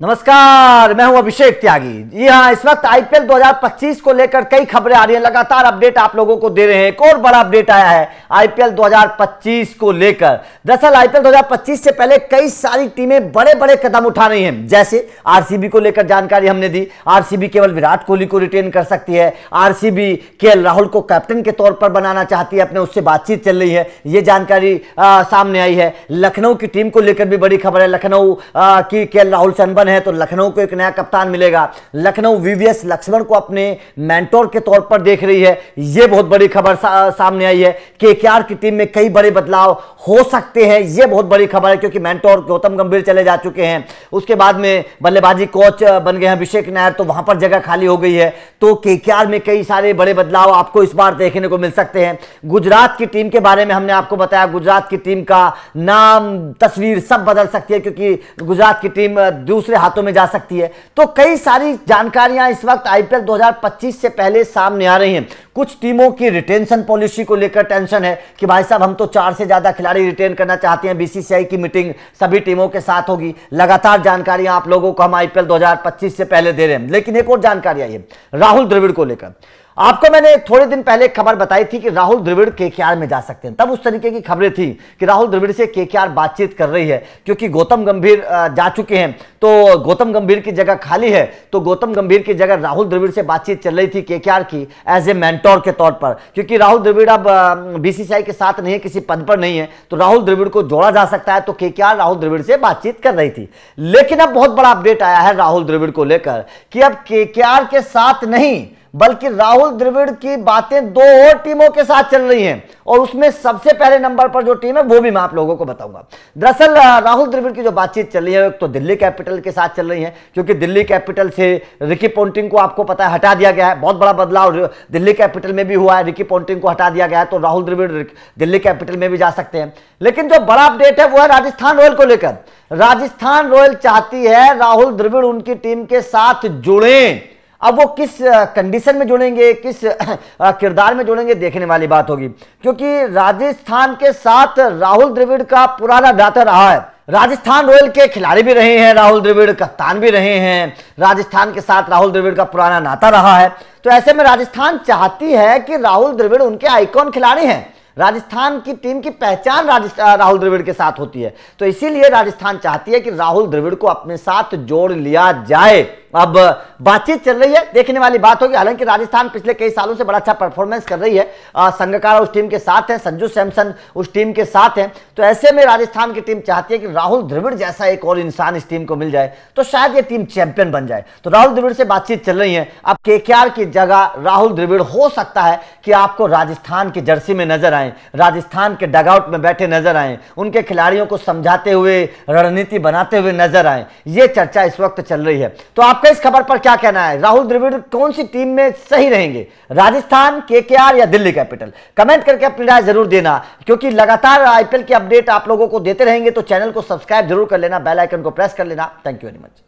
नमस्कार, मैं हूँ अभिषेक त्यागी। जी हाँ इस वक्त आईपीएल 2025 को लेकर कई खबरें आ रही हैं। लगातार अपडेट आप लोगों को दे रहे हैं। एक और बड़ा अपडेट आया है आईपीएल 2025 को लेकर। दरअसल आईपीएल 2025 से पहले कई सारी टीमें बड़े बड़े कदम उठा रही हैं। जैसे आरसीबी को लेकर जानकारी हमने दी। आरसीबी केवल विराट कोहली को रिटेन कर सकती है। आरसीबी के राहुल को कैप्टन के तौर पर बनाना चाहती है। अपने उससे बातचीत चल रही है। ये जानकारी सामने आई है। लखनऊ की टीम को लेकर भी बड़ी खबर है। लखनऊ की के राहुल से है तो लखनऊ को एक नया कप्तान मिलेगा। लखनऊ वीवीएस लक्ष्मण को अपने मेंटोर के तौर पर देख रही है। यह बहुत बड़ी खबर सा, सामने आई है। के की टीम में कई बड़े बदलाव हो सकते हैं। यह बहुत बड़ी खबर है क्योंकि मेंटोर गौतम गंभीर चले जा चुके हैं। उसके बाद में बल्लेबाजी कोच बन गए हैं अभिषेक नायर तो वहाँ पर जगह खाली हो गई है। तो के में कई सारे बड़े बदलाव आपको इस बार देखने को मिल सकते हैं। गुजरात की टीम के बारे में हमने आपको बताया। गुजरात की टीम का नाम तस्वीर सब बदल सकती है क्योंकि गुजरात की टीम दूसरे हाथों में जा सकती है। तो कई सारी जानकारियाँ इस वक्त आईपीएल 2025 से पहले सामने आ रही हैं। कुछ टीमों की रिटेंशन पॉलिसी को लेकर टेंशन है कि भाई साहब, हम तो चार से ज़्यादा खिलाड़ी रिटेन करना चाहते हैं। बीसीसीआई की मीटिंग सभी टीमों के साथ होगी। लगातार जानकारियाँ आप लोगों को हम आईपीएल 2025 से पहले दे रहे हैं। लेकिन एक और जानकारी आई है, राहुल द्रविड़ को लेकर। आपको मैंने थोड़े दिन पहले एक खबर बताई थी कि राहुल द्रविड़ केकेआर में जा सकते हैं। तब उस तरीके की खबरें थी कि राहुल द्रविड़ से केकेआर बातचीत कर रही है, क्योंकि गौतम गंभीर जा चुके हैं। तो गौतम गंभीर की जगह खाली है तो गौतम गंभीर की जगह राहुल द्रविड़ से बातचीत चल रही थी केकेआर की एज ए मैंटोर के तौर पर। क्योंकि राहुल द्रविड़ अब बीसीसीआई के साथ नहीं है, किसी पद पर नहीं है तो राहुल द्रविड़ को जोड़ा जा सकता है तो केकेआर राहुल द्रविड़ से बातचीत कर रही थी। लेकिन अब बहुत बड़ा अपडेट आया है राहुल द्रविड़ को लेकर कि अब केकेआर के साथ नहीं बल्कि राहुल द्रविड़ की बातें दो और टीमों के साथ चल रही हैं। और उसमें सबसे पहले नंबर पर जो टीम है, वो भी मैं आप लोगों को बताऊँगा। दरअसल राहुल द्रविड़ की जो बातचीत चल रही है तो दिल्ली कैपिटल के साथ चल रही है, क्योंकि दिल्ली कैपिटल से रिकी पोन्टिंग को आपको पता है, हटा दिया गया है। बहुत बड़ा बदलाव दिल्ली कैपिटल में भी हुआ है, रिकी पोन्टिंग को हटा दिया गया है तो राहुल द्रविड़ दिल्ली कैपिटल में भी जा सकते हैं। लेकिन जो बड़ा अपडेट है, वो है राजस्थान रॉयल को लेकर। राजस्थान रॉयल चाहती है राहुल द्रविड़ उनकी टीम के साथ जुड़े। अब वो किस कंडीशन में जुड़ेंगे, किस किरदार में जुड़ेंगे, देखने वाली बात होगी। क्योंकि राजस्थान के साथ राहुल द्रविड़ का पुराना डाटा रहा है। राजस्थान रॉयल के खिलाड़ी भी रहे हैं, राहुल द्रविड़, कप्तान भी रहे हैं। राजस्थान के साथ राहुल द्रविड़ का पुराना नाता रहा है। तो ऐसे में राजस्थान चाहती है कि राहुल द्रविड़ उनके आइकॉन खिलाड़ी हैं। राजस्थान की टीम की पहचान राहुल द्रविड़ के साथ होती है। तो इसीलिए राजस्थान चाहती है कि राहुल द्रविड़ को अपने साथ जोड़ लिया जाए। अब बातचीत चल रही है। देखने वाली बात होगी। हालाँकि राजस्थान पिछले कई सालों से बड़ा अच्छा परफॉर्मेंस कर रही है। संगकारा उस टीम के साथ है, संजू सैमसन उस टीम के साथ है। तो ऐसे में राजस्थान की टीम चाहती है कि राहुल द्रविड़ जैसा एक और इंसान इस टीम को मिल जाए। तो शायद ये टीम चैंपियन बन जाए। तो राहुल द्रविड़ से बातचीत चल रही है। अब के की जगह राहुल द्रविड़ हो सकता है कि आपको राजस्थान की जर्सी में नज़र आए, राजस्थान के डगआउट में बैठे नज़र आए, उनके खिलाड़ियों को समझाते हुए रणनीति बनाते हुए नज़र आए। ये चर्चा इस वक्त चल रही है। तो आप आपका इस खबर पर क्या कहना है? राहुल द्रविड़ कौन सी टीम में सही रहेंगे? राजस्थान केकेआर या दिल्ली कैपिटल कमेंट करके अपनी राय ज़रूर देना, क्योंकि लगातार आईपीएल की अपडेट आप लोगों को देते रहेंगे तो चैनल को सब्सक्राइब ज़रूर कर लेना बेल आइकन को प्रेस कर लेना। Thank you very much